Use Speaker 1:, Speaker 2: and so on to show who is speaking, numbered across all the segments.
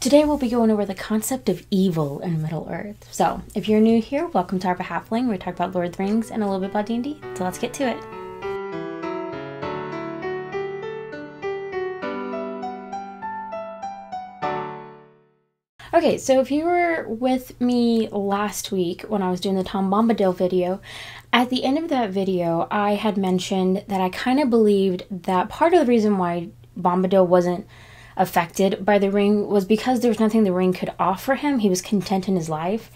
Speaker 1: Today we'll be going over the concept of evil in Middle Earth. So, if you're new here, welcome to our Halfling. We talk about Lord of the Rings and a little bit about D&D. So let's get to it. Okay, so if you were with me last week when I was doing the Tom Bombadil video, at the end of that video, I had mentioned that I kind of believed that part of the reason why Bombadil wasn't affected by the ring was because there was nothing the ring could offer him. He was content in his life.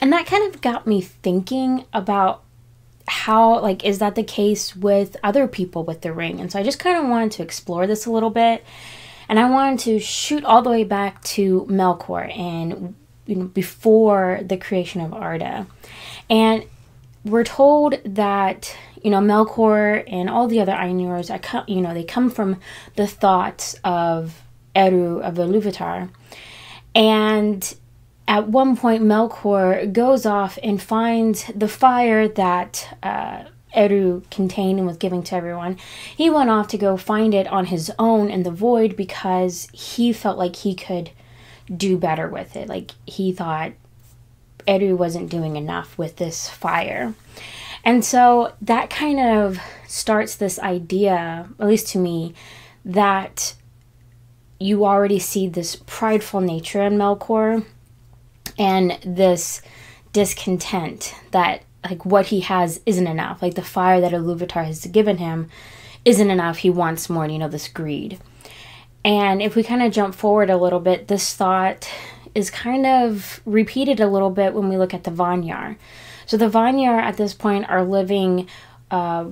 Speaker 1: And that kind of got me thinking about how, like, is that the case with other people with the ring? And so I just kind of wanted to explore this a little bit. And I wanted to shoot all the way back to Melkor and you know, before the creation of Arda. And we're told that you know Melkor and all the other Ainurs, you know, they come from the thoughts of Eru of the Iluvatar. And at one point, Melkor goes off and finds the fire that uh, Eru contained and was giving to everyone. He went off to go find it on his own in the void because he felt like he could do better with it. Like he thought Eru wasn't doing enough with this fire. And so that kind of starts this idea, at least to me, that you already see this prideful nature in Melkor and this discontent that like what he has isn't enough. Like the fire that Iluvatar has given him isn't enough. He wants more, you know, this greed. And if we kind of jump forward a little bit, this thought is kind of repeated a little bit when we look at the Vanyar. So the Vanyar at this point are living uh,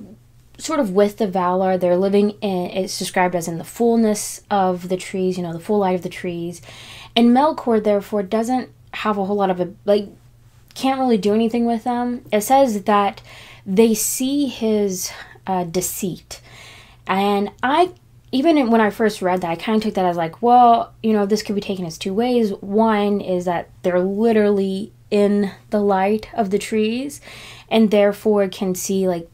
Speaker 1: sort of with the Valar. They're living in, it's described as in the fullness of the trees, you know, the full light of the trees. And Melkor, therefore, doesn't have a whole lot of, a, like, can't really do anything with them. It says that they see his uh, deceit. And I, even when I first read that, I kind of took that as like, well, you know, this could be taken as two ways. One is that they're literally in the light of the trees and therefore can see like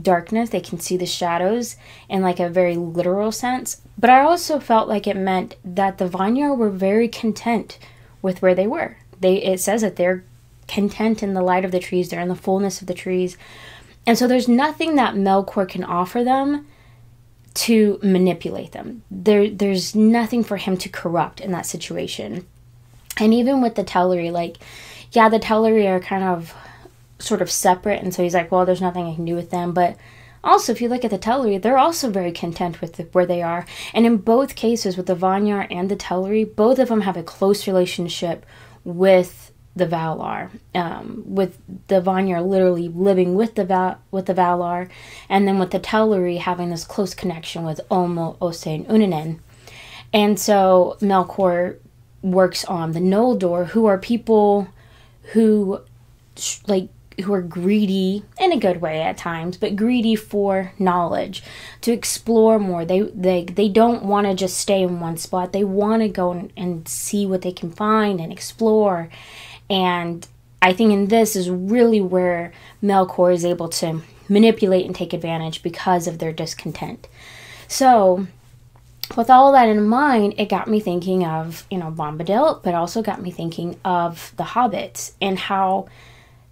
Speaker 1: darkness, they can see the shadows in like a very literal sense. But I also felt like it meant that the Vanyar were very content with where they were. They it says that they're content in the light of the trees, they're in the fullness of the trees. And so there's nothing that Melkor can offer them to manipulate them. There there's nothing for him to corrupt in that situation. And even with the Teleri, like yeah, the Teleri are kind of sort of separate, and so he's like, well, there's nothing I can do with them. But also, if you look at the Teleri, they're also very content with the, where they are. And in both cases, with the Vanyar and the Teleri, both of them have a close relationship with the Valar, um, with the Vanyar literally living with the Val- with the Valar, and then with the Teleri having this close connection with Ulmo, Ossë, and Uinen. And so Melkor works on the Noldor, who are people who like who are greedy in a good way at times, but greedy for knowledge, to explore more. They they they don't want to just stay in one spot. They want to go and, and see what they can find and explore. And I think in this is really where Melkor is able to manipulate and take advantage because of their discontent. So, with all that in mind, it got me thinking of, you know, Bombadil, but also got me thinking of the hobbits and how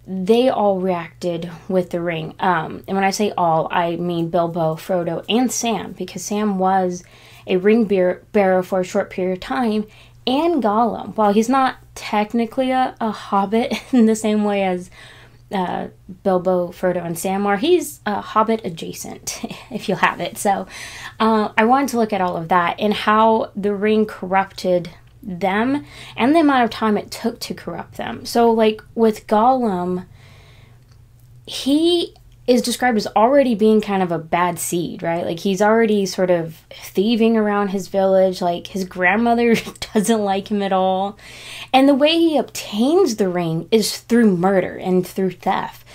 Speaker 1: they all reacted with the ring. Um, and when I say all, I mean Bilbo, Frodo, and Sam, because Sam was a ring bearer for a short period of time, and Gollum. While he's not technically a, a hobbit in the same way as uh, Bilbo, Frodo, and Sam are, he's a hobbit adjacent, if you'll have it. So uh, I wanted to look at all of that and how the ring corrupted them and the amount of time it took to corrupt them. So, like with Gollum, he is described as already being kind of a bad seed, right? Like he's already sort of thieving around his village. Like his grandmother doesn't like him at all. And the way he obtains the ring is through murder and through theft.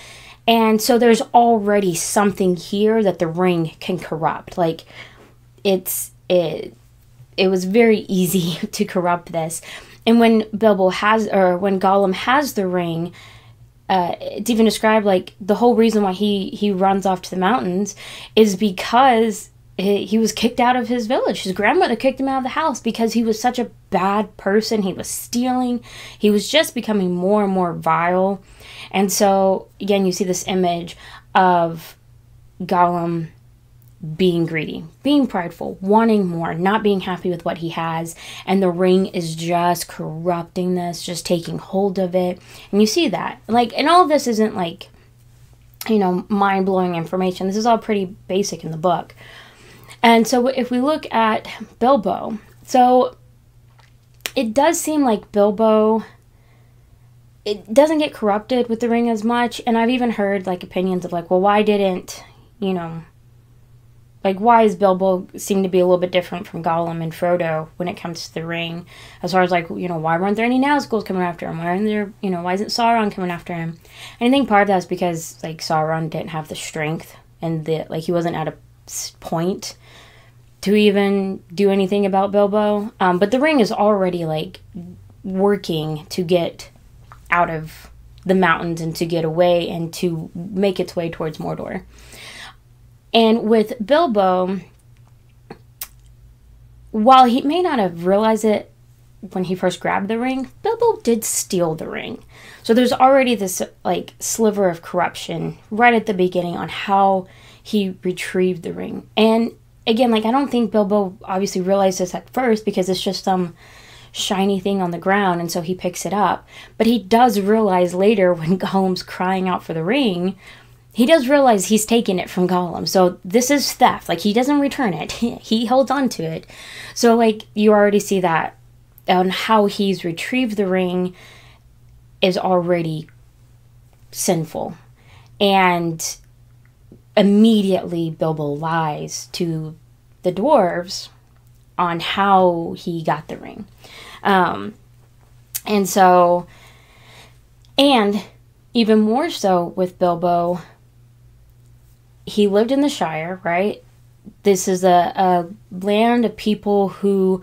Speaker 1: And so there's already something here that the ring can corrupt. Like it's it it was very easy to corrupt this. And when Bilbo has, or when Gollum has the ring, uh, it's even described like the whole reason why he he runs off to the mountains is because he, he was kicked out of his village. His grandmother kicked him out of the house because he was such a bad person. He was stealing. He was just becoming more and more vile. And so, again, you see this image of Gollum being greedy, being prideful, wanting more, not being happy with what he has, and the ring is just corrupting this, just taking hold of it. And you see that. Like, and all of this isn't like, you know, mind blowing information. This is all pretty basic in the book. And so if we look at Bilbo, so it does seem like Bilbo it doesn't get corrupted with the ring as much and I've even heard like opinions of like, well, why didn't, you know, like why is Bilbo seem to be a little bit different from Gollum and Frodo when it comes to the ring? As far as like, you know, why weren't there any Nazgûls coming after him? Why aren't there, you know, why isn't Sauron coming after him? And I think part of that is because like Sauron didn't have the strength and the like he wasn't at a point to even do anything about Bilbo. Um, but the ring is already like working to get out of the mountains and to get away and to make its way towards Mordor. And with Bilbo, while he may not have realized it when he first grabbed the ring, Bilbo did steal the ring. So there's already this like sliver of corruption right at the beginning on how he retrieved the ring. And again, like I don't think Bilbo obviously realized this at first because it's just some shiny thing on the ground and so he picks it up. But he does realize later when Gollum's crying out for the ring he does realize he's taken it from Gollum. So this is theft. Like he doesn't return it. he holds on to it. So like you already see that on how he's retrieved the ring is already sinful. And immediately Bilbo lies to the dwarves on how he got the ring. Um, and so, and even more so with Bilbo, he lived in the Shire, right? This is a, a land of people who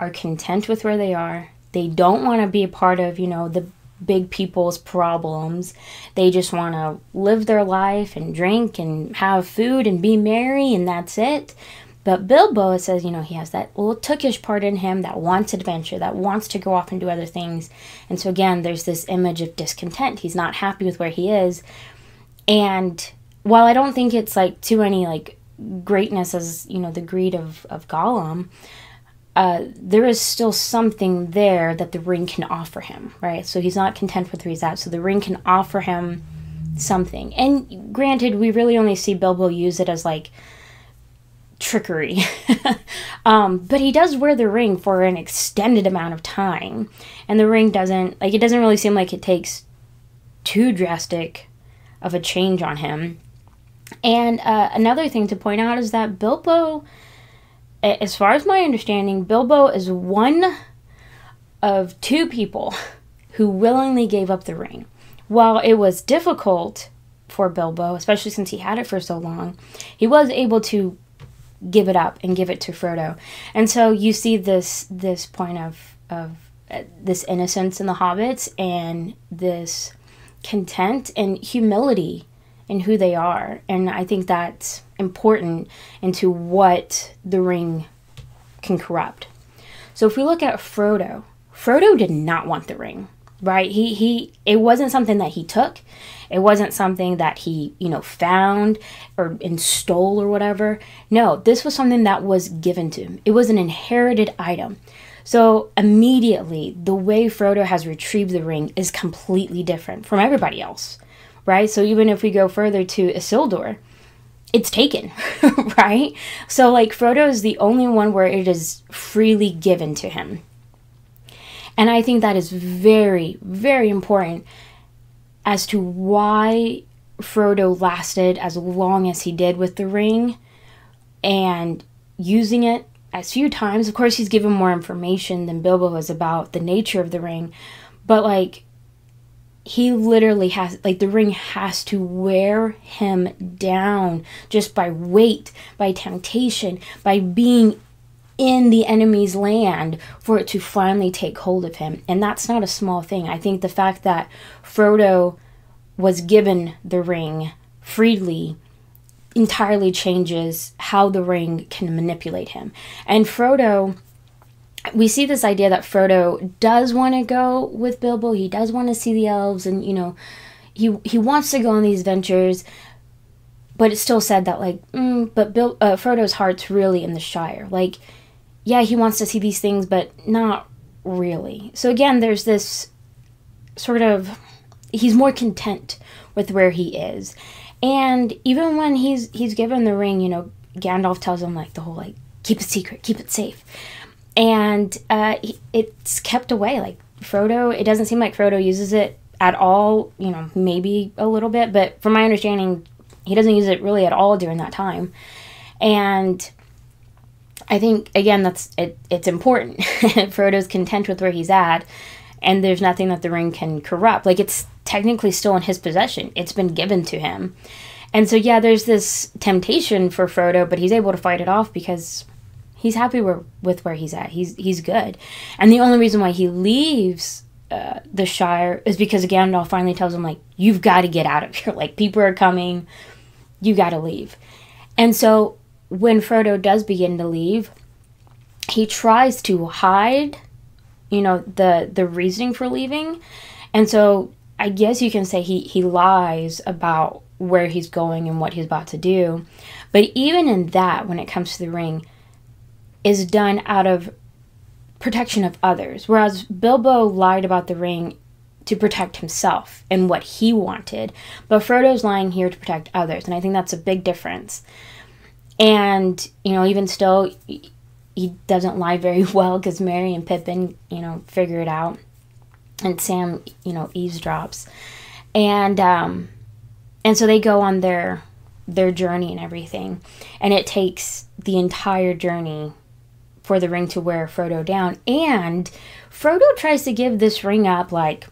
Speaker 1: are content with where they are. They don't want to be a part of, you know, the big people's problems. They just want to live their life and drink and have food and be merry, and that's it. But Bilbo says, you know, he has that little tookish part in him that wants adventure, that wants to go off and do other things. And so, again, there's this image of discontent. He's not happy with where he is. And while I don't think it's like too any like greatness as you know the greed of of Gollum, uh, there is still something there that the ring can offer him, right? So he's not content with where he's at. So the ring can offer him something. And granted, we really only see Bilbo use it as like trickery. um, but he does wear the ring for an extended amount of time. And the ring doesn't, like, it doesn't really seem like it takes too drastic of a change on him. And uh, another thing to point out is that Bilbo, as far as my understanding, Bilbo is one of two people who willingly gave up the ring. While it was difficult for Bilbo, especially since he had it for so long, he was able to give it up and give it to Frodo. And so you see this this point of of uh, this innocence in the hobbits and this content and humility in who they are. And I think that's important into what the ring can corrupt. So if we look at Frodo, Frodo did not want the ring, right? He he it wasn't something that he took. It wasn't something that he, you know, found or stole or whatever. No, this was something that was given to him. It was an inherited item. So immediately, the way Frodo has retrieved the ring is completely different from everybody else right? So even if we go further to Isildur, it's taken, right? So like Frodo is the only one where it is freely given to him. And I think that is very, very important as to why Frodo lasted as long as he did with the ring and using it as few times. Of course, he's given more information than Bilbo is about the nature of the ring, but like he literally has like the ring has to wear him down just by weight by temptation by being in the enemy's land for it to finally take hold of him and that's not a small thing i think the fact that frodo was given the ring freely entirely changes how the ring can manipulate him. And Frodo we see this idea that Frodo does want to go with Bilbo. He does want to see the elves, and you know, he he wants to go on these ventures. But it's still said that like, mm, but Bill, uh, Frodo's heart's really in the Shire. Like, yeah, he wants to see these things, but not really. So again, there's this sort of he's more content with where he is, and even when he's he's given the ring, you know, Gandalf tells him like the whole like keep it secret, keep it safe and uh, it's kept away. Like Frodo, it doesn't seem like Frodo uses it at all. You know, maybe a little bit, but from my understanding, he doesn't use it really at all during that time. And I think again, that's it. It's important. Frodo's content with where he's at, and there's nothing that the ring can corrupt. Like it's technically still in his possession. It's been given to him. And so yeah, there's this temptation for Frodo, but he's able to fight it off because He's happy where, with where he's at. He's he's good, and the only reason why he leaves uh, the Shire is because Gandalf finally tells him like, "You've got to get out of here. Like people are coming. You got to leave." And so when Frodo does begin to leave, he tries to hide, you know, the the reasoning for leaving, and so I guess you can say he he lies about where he's going and what he's about to do. But even in that, when it comes to the ring, is done out of protection of others, whereas Bilbo lied about the ring to protect himself and what he wanted, but Frodo's lying here to protect others, and I think that's a big difference. And you know, even still, he doesn't lie very well because Merry and Pippin, you know, figure it out, and Sam, you know, eavesdrops, and um, and so they go on their their journey and everything, and it takes the entire journey for the ring to wear Frodo down. And Frodo tries to give this ring up like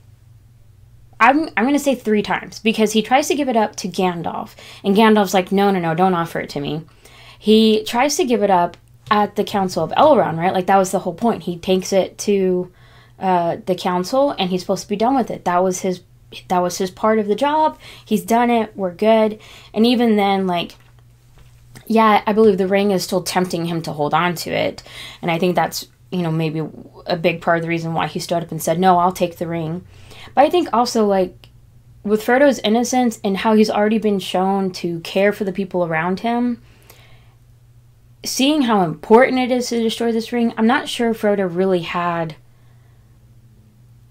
Speaker 1: I'm I'm gonna say three times because he tries to give it up to Gandalf, and Gandalf's like, no, no, no, don't offer it to me. He tries to give it up at the Council of Elrond, right? Like that was the whole point. He takes it to uh, the council, and he's supposed to be done with it. That was his that was his part of the job. He's done it. We're good. And even then, like yeah, I believe the ring is still tempting him to hold on to it. And I think that's, you know, maybe a big part of the reason why he stood up and said, no, I'll take the ring. But I think also, like, with Frodo's innocence and how he's already been shown to care for the people around him, seeing how important it is to destroy this ring, I'm not sure Frodo really had.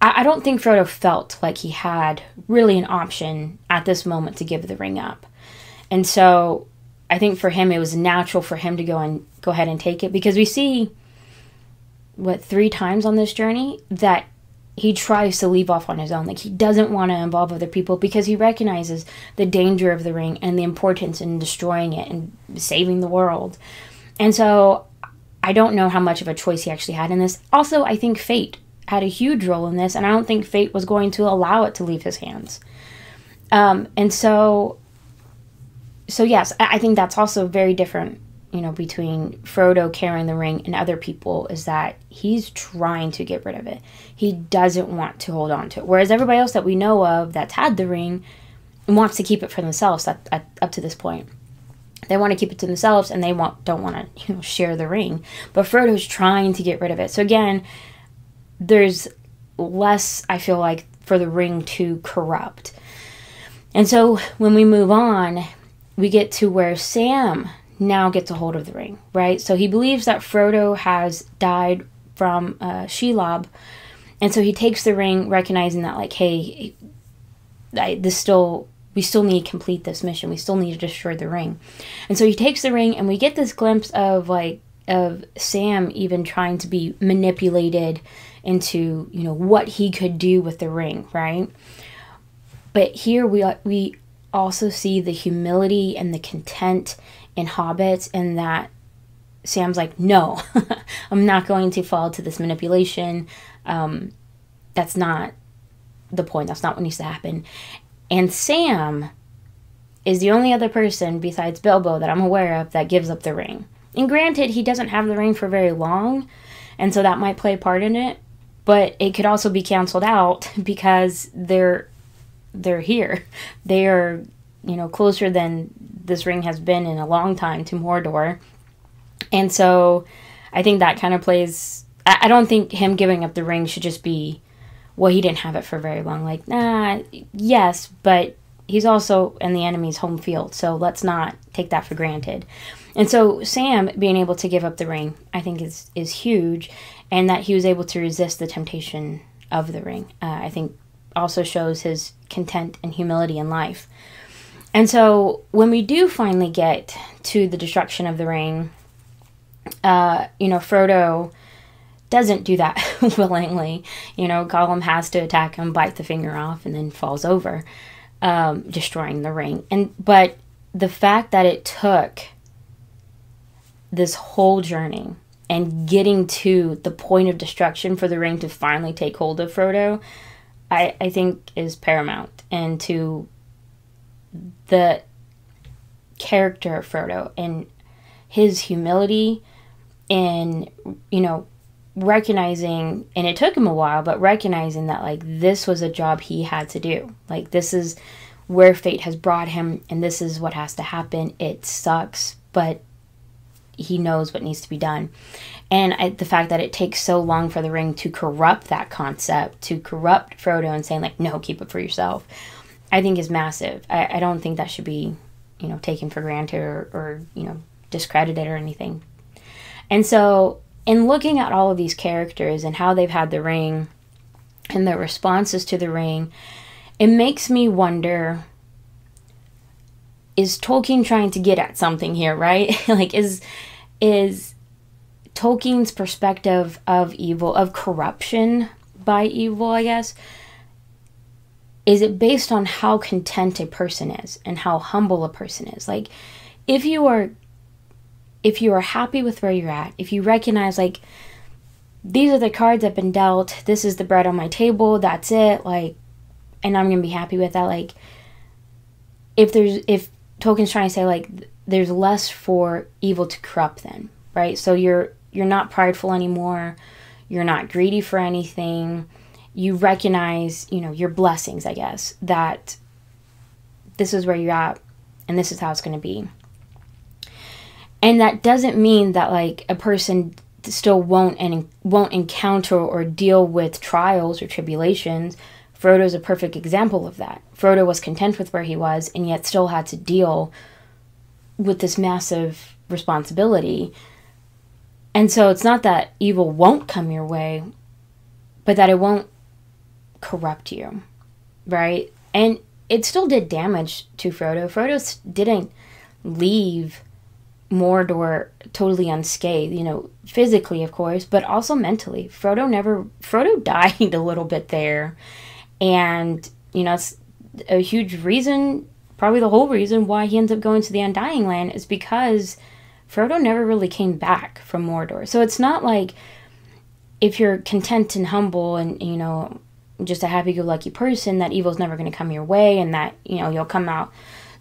Speaker 1: I, I don't think Frodo felt like he had really an option at this moment to give the ring up. And so I think for him it was natural for him to go and go ahead and take it because we see what three times on this journey that he tries to leave off on his own. Like he doesn't want to involve other people because he recognizes the danger of the ring and the importance in destroying it and saving the world. And so i don't know how much of a choice he actually had in this. Also i think fate had a huge role in this and i don't think fate was going to allow it to leave his hands. Um, and so so yes, I think that's also very different, you know, between Frodo carrying the ring and other people is that he's trying to get rid of it. He doesn't want to hold on to it. Whereas everybody else that we know of that's had the ring wants to keep it for themselves at, at, up to this point. They want to keep it to themselves and they want don't want to, you know, share the ring. But Frodo's trying to get rid of it. So again, there's less I feel like for the ring to corrupt. And so when we move on, we get to where Sam now gets a hold of the ring, right? So he believes that Frodo has died from uh, Shelob, and so he takes the ring, recognizing that, like, hey, I, this still we still need to complete this mission. We still need to destroy the ring, and so he takes the ring, and we get this glimpse of like of Sam even trying to be manipulated into you know what he could do with the ring, right? But here we we also see the humility and the content in hobbits and that sam's like no i'm not going to fall to this manipulation. Um, that's not the point. That's not what needs to happen. And sam is the only other person besides bilbo that i'm aware of that gives up the ring. And granted he doesn't have the ring for very long and so that might play a part in it but it could also be canceled out because they're they're here. They are you know, closer than this ring has been in a long time to Mordor. And so I think that kind of plays. I, I don't think him giving up the ring should just be, well, he didn't have it for very long. Like, nah, yes, but he's also in the enemy's home field. So let's not take that for granted. And so Sam being able to give up the ring, I think is is huge, and that he was able to resist the temptation of the ring. Uh, I think also shows his content and humility in life. And so when we do finally get to the destruction of the ring, uh, you know, Frodo doesn't do that willingly. You know, Gollum has to attack him, bite the finger off, and then falls over, um, destroying the ring. And but the fact that it took this whole journey and getting to the point of destruction for the ring to finally take hold of Frodo, I, I think is paramount. And to the character of Frodo and his humility and, you know, recognizing, and it took him a while, but recognizing that, like, this was a job he had to do. Like, this is where fate has brought him, and this is what has to happen. It sucks, but he knows what needs to be done. And I, the fact that it takes so long for the ring to corrupt that concept, to corrupt Frodo and saying, like, no, keep it for yourself, I think is massive. I, I don't think that should be, you know, taken for granted or, or, you know, discredited or anything. And so, in looking at all of these characters and how they've had the ring and their responses to the ring, it makes me wonder is Tolkien trying to get at something here, right? like is is Tolkien's perspective of evil, of corruption by evil, I guess, is it based on how content a person is and how humble a person is? Like if you are if you are happy with where you're at, if you recognize like these are the cards I've been dealt, this is the bread on my table, that's it, like and I'm going to be happy with that like if there's if Tolkien's trying to say like there's less for evil to corrupt then, right? So you're you're not prideful anymore. You're not greedy for anything. You recognize, you know, your blessings, I guess, that this is where you're at and this is how it's going to be. And that doesn't mean that like a person still won't and won't encounter or deal with trials or tribulations Frodo's a perfect example of that. Frodo was content with where he was and yet still had to deal with this massive responsibility. And so it's not that evil won't come your way, but that it won't corrupt you, right? And it still did damage to Frodo. Frodo didn't leave Mordor totally unscathed, you know, physically, of course, but also mentally. Frodo never, Frodo died a little bit there and, you know, it's a huge reason, probably the whole reason why he ends up going to the Undying Land is because Frodo never really came back from Mordor. So it's not like if you're content and humble and, you know, just a happy go lucky person, that evil's never going to come your way and that, you know, you'll come out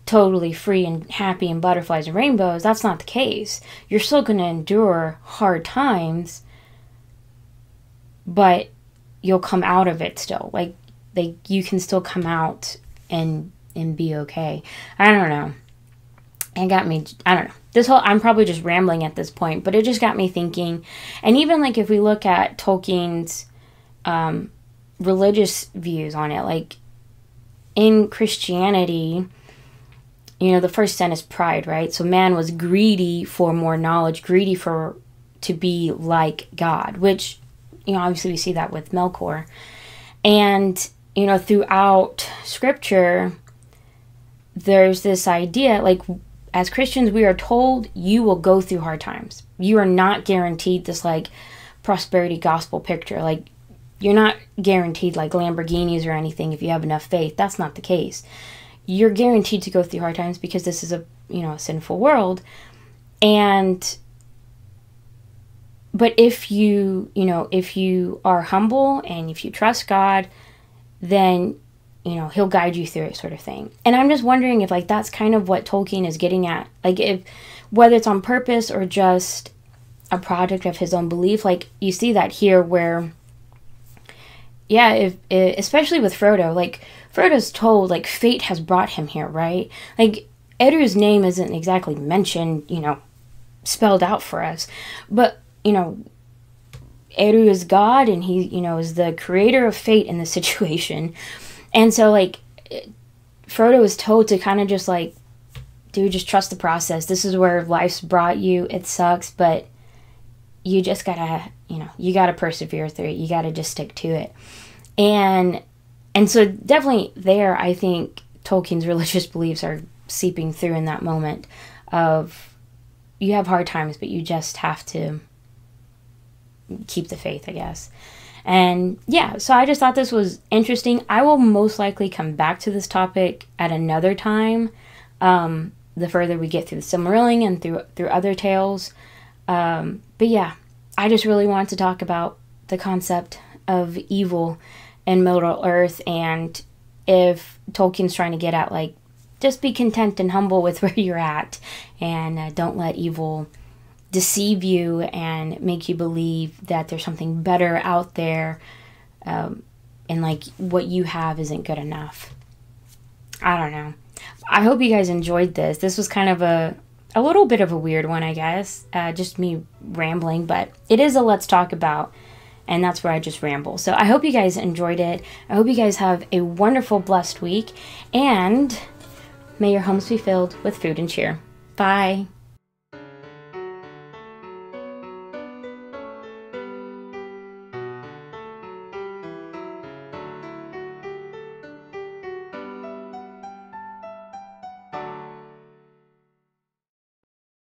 Speaker 1: totally free and happy and butterflies and rainbows. That's not the case. You're still going to endure hard times, but you'll come out of it still. Like, they you can still come out and and be okay. I don't know. It got me I don't know. This whole I'm probably just rambling at this point, but it just got me thinking. And even like if we look at Tolkien's um, religious views on it, like in Christianity, you know, the first sin is pride, right? So man was greedy for more knowledge, greedy for to be like God, which you know, obviously we see that with Melkor. And you know, throughout scripture, there's this idea like, as Christians, we are told you will go through hard times. You are not guaranteed this like prosperity gospel picture. Like, you're not guaranteed like Lamborghinis or anything if you have enough faith. That's not the case. You're guaranteed to go through hard times because this is a, you know, a sinful world. And but if you, you know, if you are humble and if you trust God, then you know he'll guide you through it sort of thing. And i'm just wondering if like that's kind of what tolkien is getting at. Like if whether it's on purpose or just a product of his own belief like you see that here where yeah, if, if especially with Frodo, like Frodo's told like fate has brought him here, right? Like Eru's name isn't exactly mentioned, you know, spelled out for us, but you know, Eru is God and he, you know, is the creator of fate in the situation. And so like Frodo is told to kind of just like dude, just trust the process. This is where life's brought you. It sucks, but you just gotta, you know, you gotta persevere through it. You gotta just stick to it. And and so definitely there, I think Tolkien's religious beliefs are seeping through in that moment of you have hard times, but you just have to keep the faith, I guess. And yeah, so I just thought this was interesting. I will most likely come back to this topic at another time. Um, the further we get through the Silmarillion and through through other tales. Um, but yeah, I just really wanted to talk about the concept of evil in Middle Earth and if Tolkien's trying to get at like just be content and humble with where you're at and uh, don't let evil deceive you and make you believe that there's something better out there um, and like what you have isn't good enough. I don't know. I hope you guys enjoyed this. This was kind of a a little bit of a weird one, I guess. Uh, just me rambling, but it is a let's talk about, and that's where I just ramble. So I hope you guys enjoyed it. I hope you guys have a wonderful, blessed week, and may your homes be filled with food and cheer. Bye.